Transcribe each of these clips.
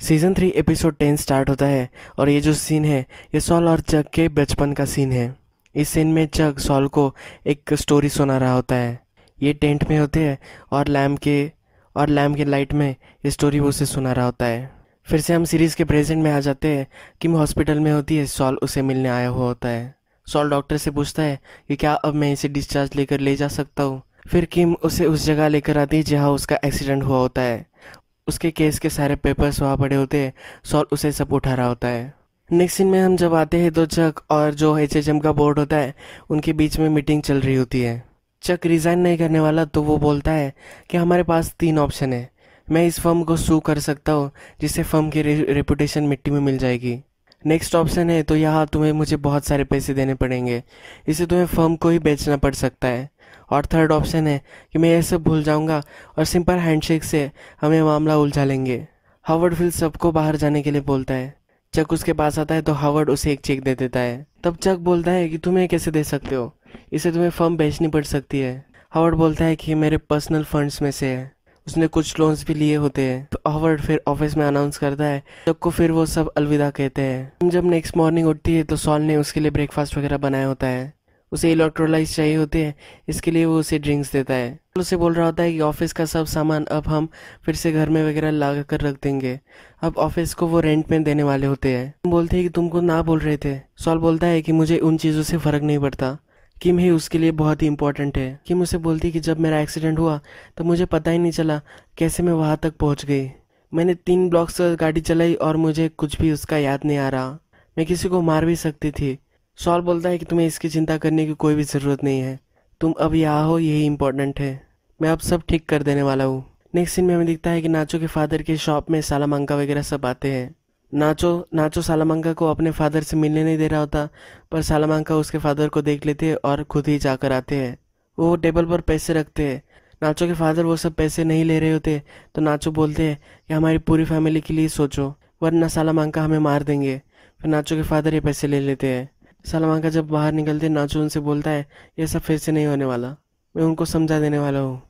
Season three episode ten start होता है और ये जो सीन है, ये सॉल और चक के बचपन का सीन है। इस सीन में चक सॉल को एक स्टोरी सुना रहा होता है। ये टेंट में होते हैं और लैम्प के, और लैम्प के लाइट में ये स्टोरी वो उसे सुना रहा होता है। फिर से हम सीरीज़ के प्रेजेंट में आ जाते हैं किम हॉस्पिटल में होती है सॉल उसे मिलने आया हुआ होता है। सॉल डॉक्टर से पूछता है कि क्या अब मैं इसे डिस्चार्ज लेकर ले जा सकता हूँ? फिर किम उसे उस जगह लेकर आती है जहाँ उसका एक्सीडेंट हुआ होता है। उसके केस के सारे पेपर्स वहाँ पड़े होते हैं सॉल उसे सब उठा रहा होता है। नेक्स्ट सीन में हम जब आते हैं तो चक और जो एच एच एम का बोर्ड होता है उनके बीच में मीटिंग चल रही होती है। चक रिज़ाइन नहीं करने वाला तो वो बोलता है कि हमारे पास तीन ऑप्शन है। मैं इस फर्म को सू कर सकता हूँ जिससे फर्म की रे, रेपुटेशन मिट्टी में मिल जाएगी। नेक्स्ट ऑप्शन है तो यहाँ तुम्हें मुझे बहुत सारे पैसे देने पड़ेंगे। इसे तुम्हें फर्म को ही बेचना पड़ सकता है। और थर्ड ऑप्शन है कि मैं ये सब भूल जाऊँगा और सिंपल हैंडशेक से हमें मामला उलझा लेंगे। हावर्ड फिल सबको बाहर जाने के लिए बोलता है। चक उसके पास आता है तो हावर्ड उसे एक चेक दे देता है। तब चक बोलता है कि तुम्हें कैसे दे सकते हो? इसे तुम्हें फर्म बेचनी पड़ सकती है। हावर्ड बोलता है कि मेरे पर्सनल फंड्स में से है। उसने कुछ लोन्स भी लिए होते हैं। तो हावर्ड फिर ऑफ़िस में अनाउंस करता है। चक को फिर वो सब अलविदा कहते हैं। जब नेक्स्ट मॉर्निंग उठती है तो सॉल ने उसके लिए ब्रेकफास्ट वगैरह बनाया होता है। उसे इलेक्ट्रोलाइज चाहिए होते हैं। इसके लिए वो उसे ड्रिंक्स देता है। उसे बोल रहा होता है कि ऑफ़िस का सब सामान अब हम फिर से घर में वगैरह ला कर रख देंगे। अब ऑफ़िस को वो रेंट में देने वाले होते हैं। बोलते हैं कि तुमको ना बोल रहे थे। सॉल बोलता है कि मुझे उन चीज़ों से फ़र्क नहीं पड़ता। किम ही उसके लिए बहुत ही इंपॉर्टेंट है। किम उसे बोलती कि जब मेरा एक्सीडेंट हुआ तो मुझे पता ही नहीं चला कैसे मैं वहाँ तक पहुँच गई। मैंने तीन ब्लॉक्स गाड़ी चलाई और मुझे कुछ भी उसका याद नहीं आ रहा। मैं किसी को मार भी सकती थी। सॉल बोलता है कि तुम्हें इसकी चिंता करने की कोई भी ज़रूरत नहीं है। तुम अब यहाँ हो, यही इंपॉर्टेंट है। मैं अब सब ठीक कर देने वाला हूँ। नेक्स्ट सीन में हमें दिखता है कि नाचो के फादर के शॉप में सालामंका वगैरह सब आते हैं। नाचो नाचो सालामंका को अपने फादर से मिलने नहीं दे रहा होता, पर सालामंका उसके फादर को देख लेते हैं और खुद ही जाकर आते हैं। वो टेबल पर पैसे रखते हैं। नाचो के फादर वो सब पैसे नहीं ले रहे होते तो नाचो बोलते हैं कि हमारी पूरी फैमिली के लिए सोचो, वरना सालामंका हमें मार देंगे। फिर नाचो के फादर ये पैसे ले लेते हैं। सलमान का जब बाहर निकलते, नाचो उनसे बोलता है, ये सब फिर से नहीं होने वाला। मैं उनको समझा देने वाला हूँ।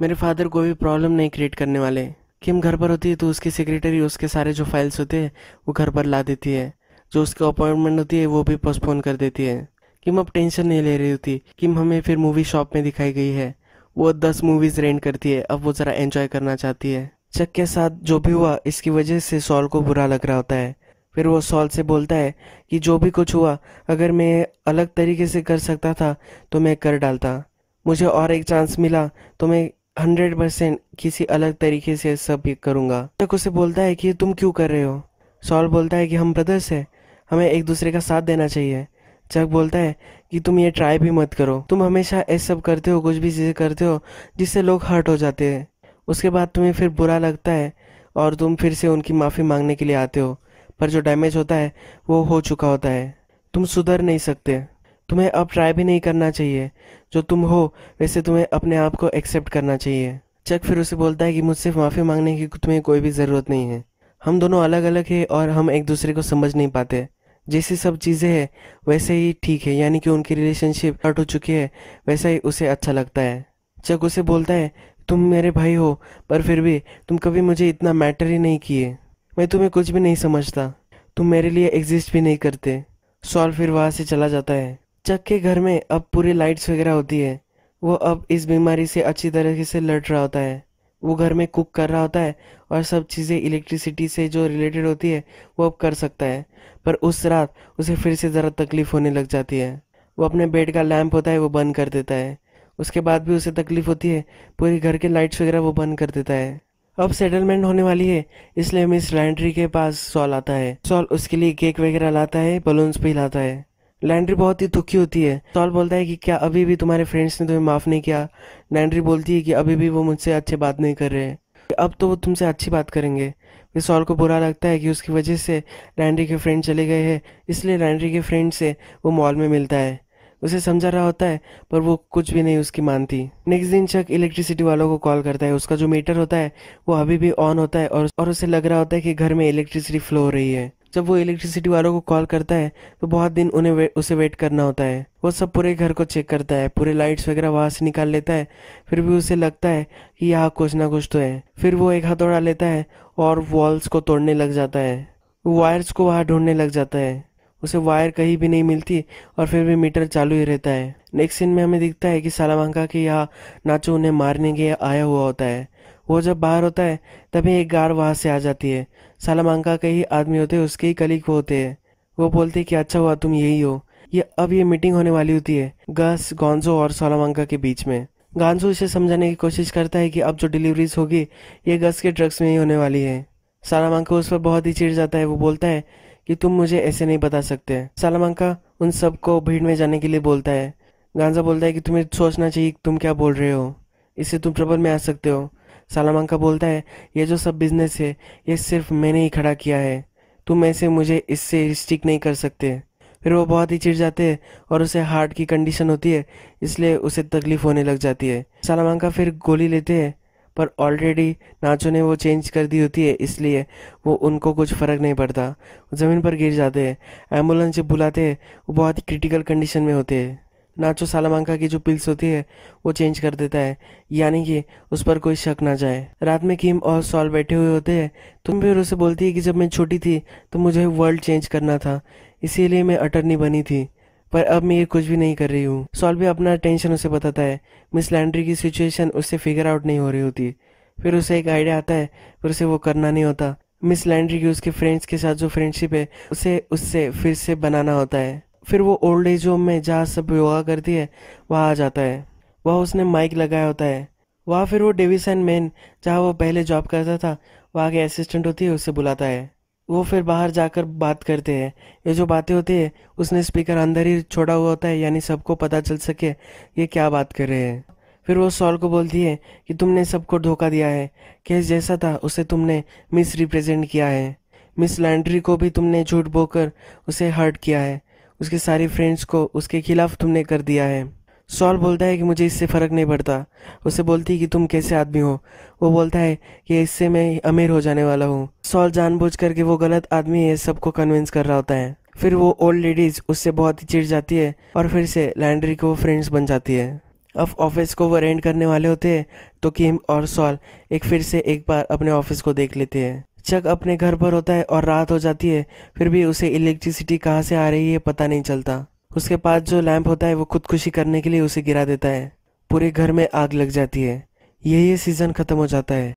मेरे फादर कोई भी प्रॉब्लम नहीं क्रिएट करने वाले। किम घर पर होती है तो उसकी सेक्रेटरी उसके सारे जो फाइल्स होते हैं, वो घर पर ला देती है। जो उसकी अपॉइंटमेंट होती है, वो भी पोस्टपोन कर देती है। किम अब टेंशन नहीं ले रही होती किम हमें फिर मूवी शॉप में दिखाई गई है। वो दस मूवीज़ रेंट करती है, अब वो ज़रा एंजॉय करना चाहती है। चक के साथ जो भी हुआ, इसकी वजह से सॉल को बुरा लग रहा होता है। फिर वो सॉल से बोलता है कि जो भी कुछ हुआ, अगर मैं अलग तरीके से कर सकता था तो मैं कर डालता। मुझे और एक चांस मिला तो मैं हंड्रेड परसेंट किसी अलग तरीके से सब ये करूँगा। तक उसे बोलता है कि तुम क्यों कर रहे हो? सॉल बोलता है कि हम ब्रदर्स हैं। हमें एक दूसरे का साथ देना चाहिए। चक बोलता है कि तुम ये ट्राई भी मत करो। तुम हमेशा ऐसा सब करते हो, कुछ भी चीज़ें करते हो, जिससे लोग हर्ट हो जाते हैं। उसके बाद तुम्हें फिर बुरा लगता है और तुम फिर से उनकी माफ़ी मांगने के लिए आते हो। पर जो डैमेज होता है, वो हो चुका होता है। तुम सुधर नहीं सकते। तुम्हें अब ट्राई भी नहीं करना चाहिए। जो तुम हो, वैसे तुम्हें अपने आप को एक्सेप्ट करना चाहिए। चक फिर उसे बोलता है कि मुझसे माफ़ी मांगने की तुम्हें कोई भी ज़रूरत नहीं है। हम दोनों अलग अलग हैं और हम एक दूसरे को समझ नहीं पाते। जैसी सब चीज़ें हैं, वैसे ही ठीक है। यानी कि उनकी रिलेशनशिप कट हो चुकी है, वैसा ही उसे अच्छा लगता है। चक उसे बोलता है, तुम मेरे भाई हो, पर फिर भी तुम कभी मुझे इतना मैटर ही नहीं किए। मैं तुम्हें कुछ भी नहीं समझता। तुम मेरे लिए एग्जिस्ट भी नहीं करते। सॉल फिर वहाँ से चला जाता है। चक के घर में अब पूरी लाइट्स वगैरह होती है, वो अब इस बीमारी से अच्छी तरीके से लड़ रहा होता है। वो घर में कुक कर रहा होता है और सब चीज़ें इलेक्ट्रिसिटी से जो रिलेटेड होती है, वो अब कर सकता है। पर उस रात उसे फिर से ज़रा तकलीफ़ होने लग जाती है। वो अपने बेड का लैंप होता है, वो बंद कर देता है। उसके बाद भी उसे तकलीफ़ होती है, पूरे घर के लाइट्स वगैरह वो बंद कर देता है। अब सेटलमेंट होने वाली है, इसलिए मिस लैंड्री के पास सॉल आता है। सॉल उसके लिए केक वगैरह लाता है बलून्स भी लाता है। लैंड्री बहुत ही दुखी होती है। सॉल बोलता है कि क्या अभी भी तुम्हारे फ्रेंड्स ने तुम्हें माफ़ नहीं किया? लैंड्री बोलती है कि अभी भी वो मुझसे अच्छे बात नहीं कर रहे हैं। अब तो वो तुमसे अच्छी बात करेंगे। फिर सॉल को बुरा लगता है कि उसकी वजह से लैंड्री के फ्रेंड चले गए हैं। इसलिए लैंड्री के फ्रेंड से वो मॉल में मिलता है। उसे समझा रहा होता है, पर वो कुछ भी नहीं उसकी मानती। नेक्स्ट दिन चक इलेक्ट्रिसिटी वालों को कॉल करता है। उसका जो मीटर होता है, वो अभी भी ऑन होता है और और उसे लग रहा होता है कि घर में इलेक्ट्रिसिटी फ्लो हो रही है। जब वो इलेक्ट्रिसिटी वालों को कॉल करता है तो बहुत दिन उन्हें वे, उसे वेट करना होता है। वो सब पूरे घर को चेक करता है पूरे लाइट्स वगैरह वहाँ से निकाल लेता है फिर भी उसे लगता है कि यहाँ कुछ ना कुछ तो है। फिर वो एक हथौड़ा लेता है और वॉल्स को तोड़ने लग जाता है। वायर्स को वहाँ ढूँढने लग जाता है। उसे वायर कहीं भी नहीं मिलती और फिर भी मीटर चालू ही रहता है। नेक्स्ट सीन में हमें दिखता है कि सालामांका के यहाँ नाचो उन्हें मारने के आया हुआ होता है। वो जब बाहर होता है, तभी एक गार वहाँ से आ जाती है। सालामांका के ही आदमी होते उसके ही कलीग होते हैं। वो बोलते कि अच्छा हुआ, तुम यही हो। ये अब ये मीटिंग होने वाली होती है, गस गॉन्जो और सालामांका के बीच में। गांजो इसे समझाने की कोशिश करता है कि अब जो डिलीवरीज होगी, ये गस के ड्रग्स में ही होने वाली है। सालामांका उस पर बहुत ही चिढ़ जाता है। वो बोलता है कि, तुम मुझे ऐसे नहीं बता सकते। सालामांका उन सबको भीड़ में जाने के लिए बोलता है। गांजा बोलता है कि, तुम्हें सोचना चाहिए तुम क्या बोल रहे हो। इससे तुम ट्रबल में आ सकते हो। सालामांका बोलता है, ये जो सब बिज़नेस है, ये सिर्फ़ मैंने ही खड़ा किया है। तुम ऐसे मुझे इससे रिस्ट्रिक्ट नहीं कर सकते। फिर वो बहुत ही चिढ़ जाते हैं और उसे हार्ट की कंडीशन होती है, इसलिए उसे तकलीफ़ होने लग जाती है। सालामांका फिर गोली लेते हैं, पर ऑलरेडी नाचो ने वो चेंज कर दी होती है, इसलिए वो उनको कुछ फ़र्क नहीं पड़ता। ज़मीन पर गिर जाते हैं एंबुलेंस जब बुलाते हैं, वो बहुत ही क्रिटिकल कंडीशन में होते हैं। नाचो सालामांका की जो पिल्स होती है, वो चेंज कर देता है। यानी कि उस पर कोई शक ना जाए। रात में किम और सॉल बैठे हुए होते हैं तुम फिर उसे बोलती है कि जब मैं छोटी थी तो मुझे वर्ल्ड चेंज करना था। इसीलिए मैं अटर्नी बनी थी। पर अब मैं ये कुछ भी नहीं कर रही हूँ। सॉल भी अपना टेंशन उसे बताता है। मिस लैंड्री की सिचुएशन उससे फिगर आउट नहीं हो रही होती। फिर उसे एक आइडिया आता है फिर उसे वो करना नहीं होता। मिस लैंड्री की उसके फ्रेंड्स के साथ जो फ्रेंडशिप है, उसे, उससे फिर से बनाना होता है। फिर वो ओल्ड एज होम में जहाँ सब योगा करती है, वहाँ आ जाता है। वहाँ उसने माइक लगाया होता है। वहाँ फिर वो डेविसन मैन जहाँ वो पहले जॉब करता था, वहाँ के असिस्टेंट होती है, उसे बुलाता है। वो फिर बाहर जाकर बात करते हैं। ये जो बातें होती है, उसने स्पीकर अंदर ही छोड़ा हुआ होता है, यानी सबको पता चल सके ये क्या बात कर रहे हैं। फिर वो सॉल को बोलती है कि तुमने सबको धोखा दिया है। केस जैसा था, उसे तुमने मिस रिप्रेजेंट किया है। मिस लैंड्री को भी तुमने झूठ बोकर उसे हर्ट किया है। उसके सारे फ्रेंड्स को उसके खिलाफ तुमने कर दिया है। सॉल बोलता है कि मुझे इससे फ़र्क नहीं पड़ता। उसे बोलती है कि तुम कैसे आदमी हो। वो बोलता है कि इससे मैं अमीर हो जाने वाला हूँ। सॉल जानबूझ करके वो गलत आदमी है, सबको कन्विंस कर रहा होता है। फिर वो ओल्ड लेडीज़ उससे बहुत ही चिढ़ जाती है और फिर से लैंड्री को फ्रेंड्स बन जाती है। अब ऑफ़िस को वो रेंट करने वाले होते हैं तो किम और सॉल एक फिर से एक बार अपने ऑफ़िस को देख लेते हैं। चक अपने घर पर होता है और रात हो जाती है, फिर भी उसे इलेक्ट्रिसिटी कहाँ से आ रही है पता नहीं चलता। उसके पास जो लैंप होता है वो खुदकुशी करने के लिए उसे गिरा देता है। पूरे घर में आग लग जाती है। यही सीज़न खत्म हो जाता है।